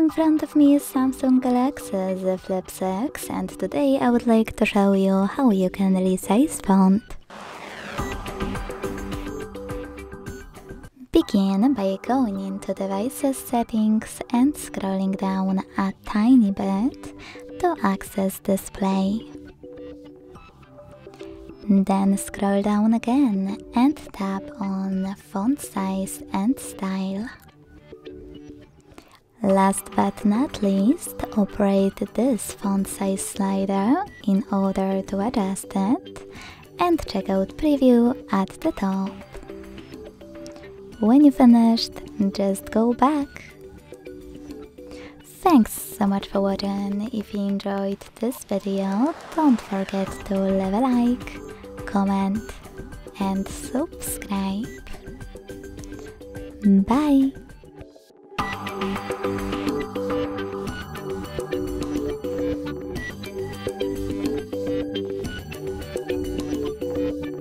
In front of me is Samsung Galaxy Z Flip 6 and today I would like to show you how you can resize font. Begin by going into devices settings and scrolling down a tiny bit to access display. Then scroll down again and tap on font size and style. Last but not least, operate this font size slider in order to adjust it and check out preview at the top. When you finished, just go back. Thanks so much for watching. If you enjoyed this video, don't forget to leave a like comment, and subscribe. Bye!